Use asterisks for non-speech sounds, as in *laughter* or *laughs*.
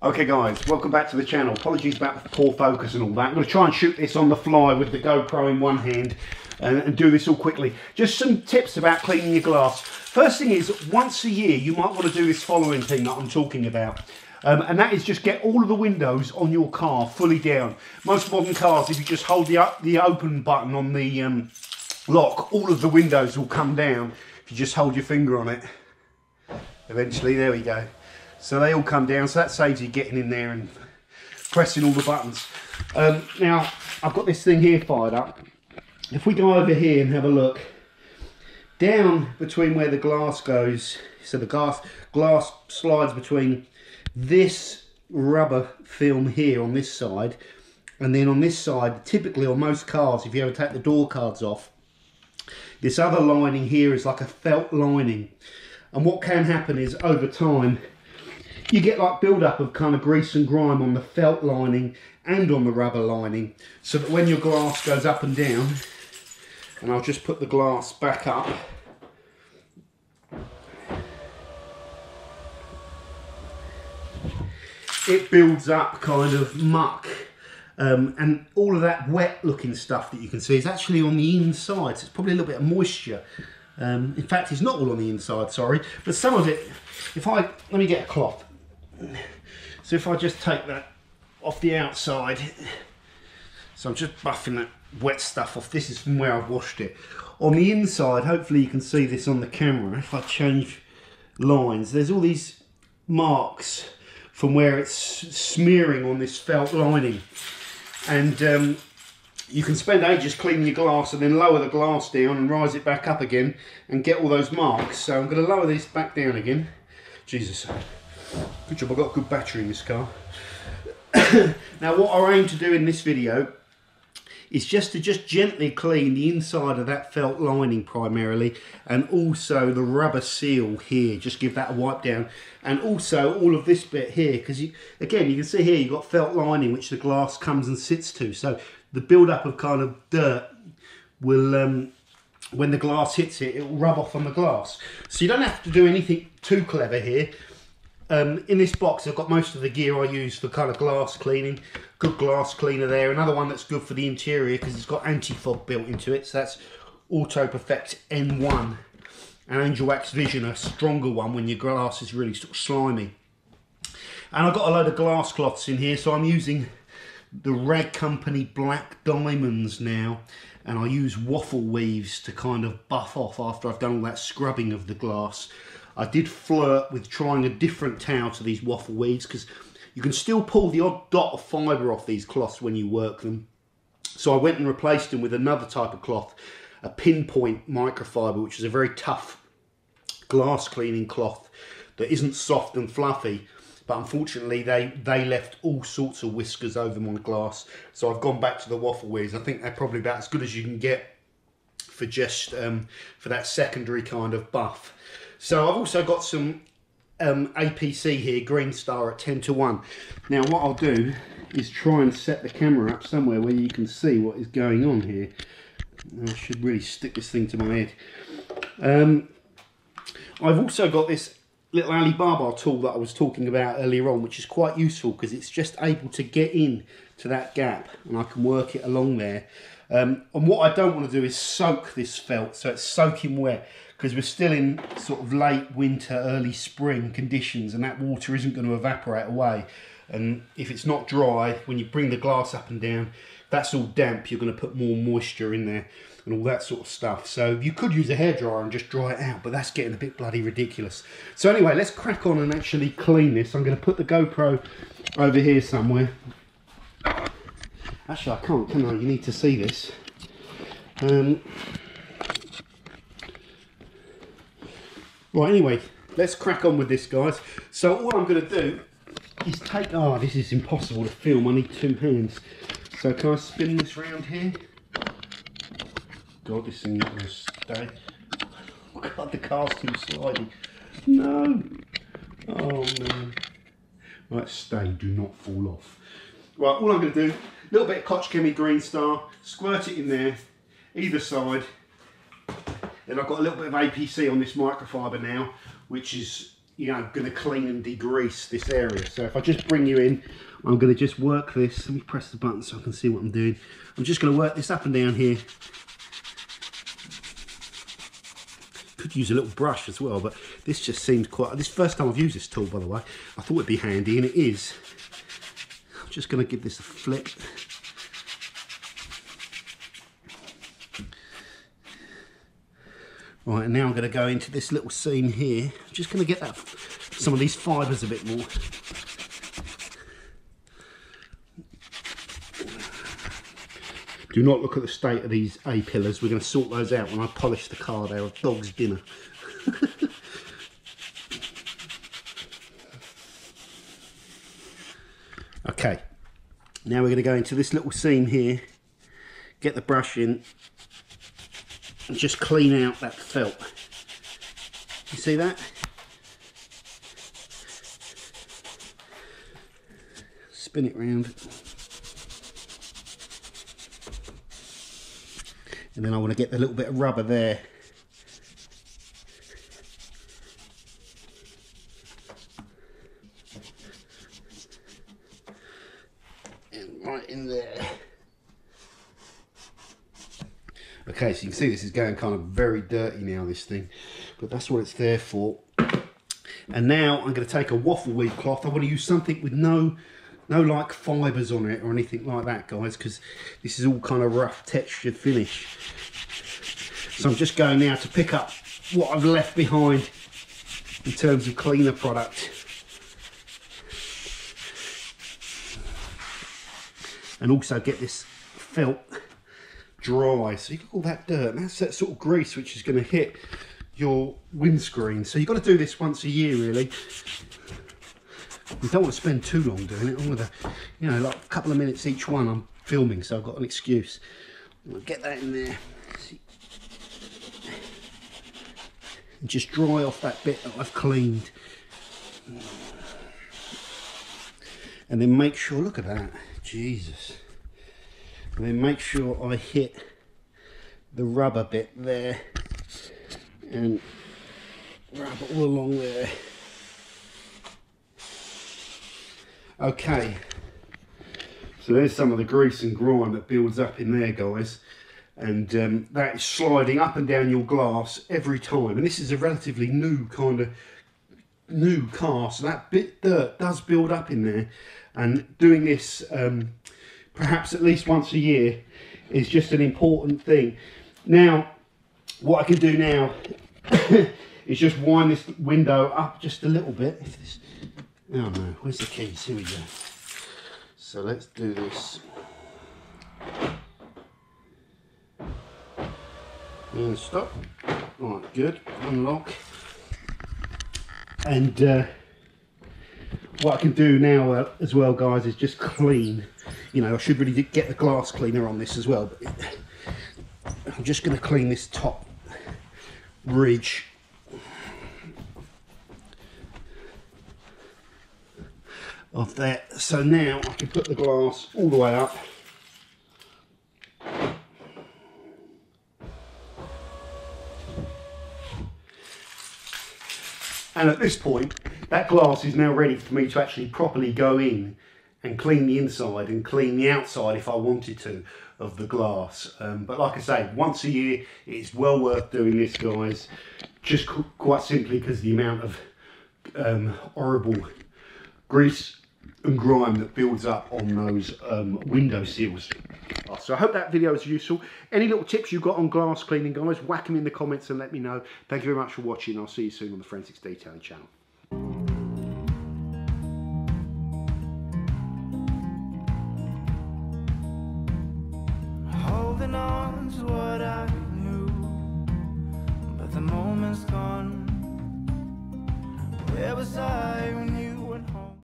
Okay guys, welcome back to the channel. Apologies about the poor focus and all that. I'm going to try and shoot this on the fly with the GoPro in one hand and, and, do this all quickly. Just some tips about cleaning your glass. First thing is, once a year you might want to do this following thing that I'm talking about. Um, and that is just get all of the windows on your car fully down. Most modern cars, if you just hold the, the open button on the um, lock, all of the windows will come down. If you just hold your finger on it, eventually, there we go. So they all come down, so that saves you getting in there and pressing all the buttons. Um, now, I've got this thing here fired up. If we go over here and have a look, down between where the glass goes, so the glass, glass slides between this rubber film here on this side, and then on this side, typically on most cars, if you ever take the door cards off, this other lining here is like a felt lining. And what can happen is over time, you get like build up of kind of grease and grime on the felt lining and on the rubber lining so that when your glass goes up and down and I'll just put the glass back up. It builds up kind of muck um, and all of that wet looking stuff that you can see is actually on the inside so it's probably a little bit of moisture. Um, in fact it's not all on the inside sorry but some of it if I let me get a cloth so if I just take that off the outside, so I'm just buffing that wet stuff off. This is from where I've washed it. On the inside, hopefully you can see this on the camera. If I change lines, there's all these marks from where it's smearing on this felt lining. And um, you can spend ages cleaning your glass and then lower the glass down and rise it back up again and get all those marks. So I'm going to lower this back down again. Jesus. Good job, I've got a good battery in this car. *coughs* now what I aim to do in this video is just to just gently clean the inside of that felt lining primarily and also the rubber seal here just give that a wipe down. And also all of this bit here because again you can see here you've got felt lining which the glass comes and sits to. So the build up of kind of dirt will um, when the glass hits it it will rub off on the glass. So you don't have to do anything too clever here um, in this box, I've got most of the gear I use for kind of glass cleaning. Good glass cleaner there. Another one that's good for the interior because it's got anti-fog built into it. So that's Auto Perfect N1 and Angel Wax Vision, a stronger one when your glass is really sort of slimy. And I've got a load of glass cloths in here, so I'm using the Rag Company Black Diamonds now. And I use waffle weaves to kind of buff off after I've done all that scrubbing of the glass. I did flirt with trying a different towel to these waffle weaves because you can still pull the odd dot of fibre off these cloths when you work them. So I went and replaced them with another type of cloth, a pinpoint microfiber, which is a very tough glass cleaning cloth that isn't soft and fluffy. But unfortunately, they, they left all sorts of whiskers over my glass. So I've gone back to the waffle weaves. I think they're probably about as good as you can get for just um, for that secondary kind of buff. So I've also got some um, APC here, Green Star at 10 to 1. Now what I'll do is try and set the camera up somewhere where you can see what is going on here. I should really stick this thing to my head. Um, I've also got this little Alibaba tool that I was talking about earlier on, which is quite useful because it's just able to get in to that gap and I can work it along there. Um, and what I don't want to do is soak this felt, so it's soaking wet because we're still in sort of late winter, early spring conditions, and that water isn't going to evaporate away. And if it's not dry, when you bring the glass up and down, that's all damp, you're going to put more moisture in there and all that sort of stuff. So you could use a hairdryer and just dry it out, but that's getting a bit bloody ridiculous. So anyway, let's crack on and actually clean this. I'm going to put the GoPro over here somewhere. Actually, I can't, can I? You need to see this. Um, Right, anyway, let's crack on with this, guys. So all I'm going to do is take... Oh, this is impossible to film. I need two hands. So can I spin this round here? God, this thing to stay. Oh, God, the car's too slidey. No. Oh, man. Right, stay. Do not fall off. Right, all I'm going to do, a little bit of Koch Green Star, squirt it in there, either side, then I've got a little bit of APC on this microfiber now, which is you know, going to clean and degrease this area. So if I just bring you in, I'm going to just work this. Let me press the button so I can see what I'm doing. I'm just going to work this up and down here. Could use a little brush as well, but this just seems quite, this first time I've used this tool, by the way. I thought it'd be handy, and it is. Just going to give this a flip. Right, now I'm going to go into this little seam here. I'm just going to get that some of these fibres a bit more. Do not look at the state of these A-pillars. We're going to sort those out when I polish the car. They're a dog's dinner. *laughs* okay, now we're going to go into this little seam here, get the brush in, and just clean out that felt. You see that? Spin it round. And then I want to get the little bit of rubber there. Right in there. Okay, so you can see this is going kind of very dirty now, this thing. But that's what it's there for. And now I'm going to take a waffle weave cloth. I want to use something with no no like fibres on it or anything like that, guys, because this is all kind of rough textured finish. So I'm just going now to pick up what I've left behind in terms of cleaner product. And also get this felt dry. So you got all that dirt, and that's that sort of grease which is going to hit your windscreen. So you've got to do this once a year, really. You don't want to spend too long doing it. I'm with a, you know, like a couple of minutes each one. I'm filming, so I've got an excuse. I'll get that in there. And just dry off that bit that I've cleaned. And then make sure, look at that, Jesus. And then make sure I hit the rubber bit there and rub it all along there. Okay. So there's some of the grease and grime that builds up in there guys. And um, that is sliding up and down your glass every time. And this is a relatively new kind of new car so that bit dirt does build up in there and doing this um, perhaps at least once a year is just an important thing. Now, what I can do now *coughs* is just wind this window up just a little bit. If this, oh no, where's the keys? Here we go. So let's do this. And stop. All right, good. Unlock. And uh, what I can do now uh, as well, guys, is just clean you know, I should really get the glass cleaner on this as well. But I'm just going to clean this top ridge. of that. So now I can put the glass all the way up. And at this point, that glass is now ready for me to actually properly go in and clean the inside and clean the outside if I wanted to of the glass. Um, but like I say, once a year, it's well worth doing this, guys. Just quite simply because the amount of um, horrible grease and grime that builds up on those um, window seals. So I hope that video was useful. Any little tips you've got on glass cleaning, guys, whack them in the comments and let me know. Thank you very much for watching. I'll see you soon on the Forensics Detailing channel. was I?